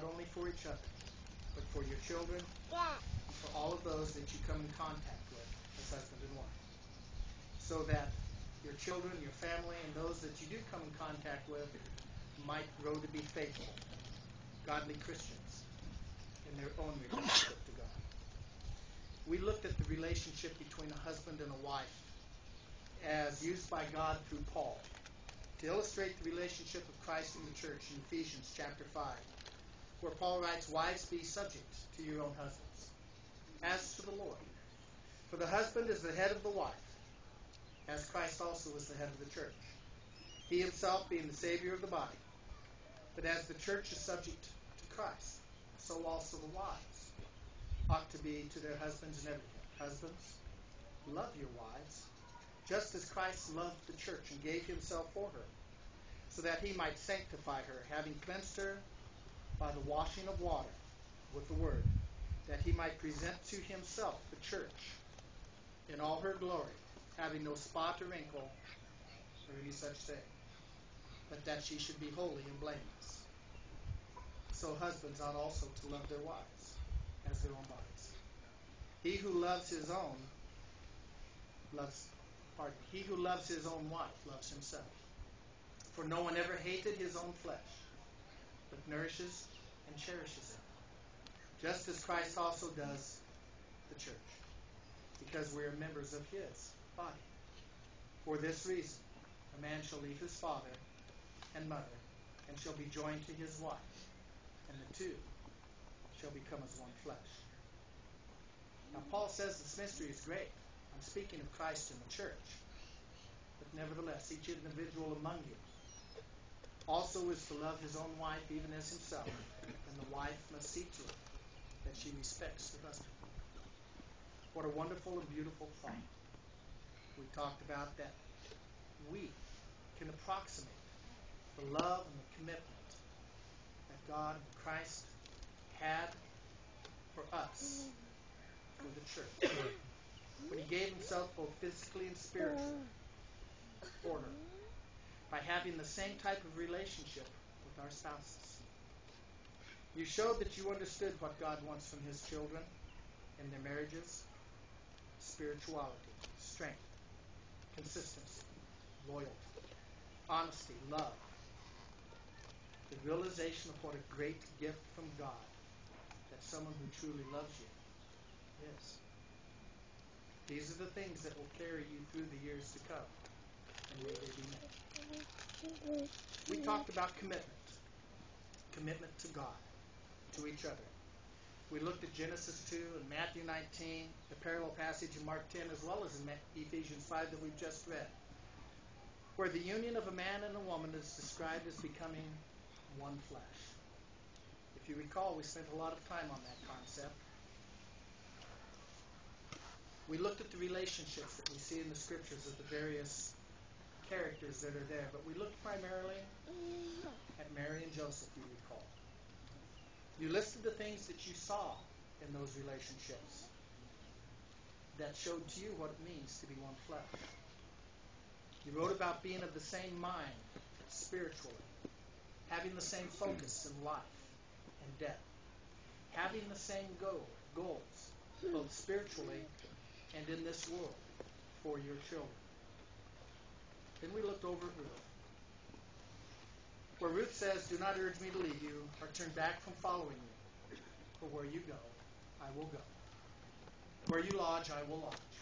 not only for each other, but for your children, and for all of those that you come in contact with as husband and wife. So that your children, your family, and those that you do come in contact with might grow to be faithful, godly Christians in their own relationship to God. We looked at the relationship between a husband and a wife as used by God through Paul to illustrate the relationship of Christ and the church in Ephesians chapter 5, where Paul writes, Wives, be subject to your own husbands, as to the Lord. For the husband is the head of the wife, as Christ also is the head of the church, he himself being the Savior of the body. But as the church is subject to Christ, so also the wives ought to be to their husbands in everything. Husbands, love your wives just as Christ loved the church and gave himself for her, so that he might sanctify her, having cleansed her by the washing of water with the word, that he might present to himself the church in all her glory, having no spot or wrinkle or any such thing, but that she should be holy and blameless. So husbands ought also to love their wives as their own bodies. He who loves his own loves pardon, he who loves his own wife loves himself. For no one ever hated his own flesh, but nourishes and cherishes it, just as Christ also does the church, because we are members of his body. For this reason, a man shall leave his father and mother, and shall be joined to his wife, and the two shall become as one flesh. Now, Paul says this mystery is great. I'm speaking of Christ and the church. But nevertheless, each individual among you also is to love his own wife even as himself, and the wife must see to it that she respects the husband. What a wonderful and beautiful thought. We talked about that we can approximate the love and the commitment that God and Christ had for us, for the church when he gave himself both physically and spiritually for her by having the same type of relationship with our spouses. You showed that you understood what God wants from his children in their marriages spirituality, strength, consistency, loyalty, honesty, love. The realization of what a great gift from God that someone who truly loves you is. These are the things that will carry you through the years to come. We talked about commitment. Commitment to God, to each other. We looked at Genesis 2 and Matthew 19, the parallel passage in Mark 10, as well as in Ephesians 5 that we've just read, where the union of a man and a woman is described as becoming one flesh. If you recall, we spent a lot of time on that concept. We looked at the relationships that we see in the scriptures of the various characters that are there, but we looked primarily at Mary and Joseph, you recall. You listed the things that you saw in those relationships that showed to you what it means to be one flesh. You wrote about being of the same mind spiritually, having the same focus in life and death, having the same goal, goals, both spiritually and in this world for your children. Then we looked over Ruth, where Ruth says, Do not urge me to leave you or turn back from following you. For where you go, I will go. Where you lodge, I will lodge.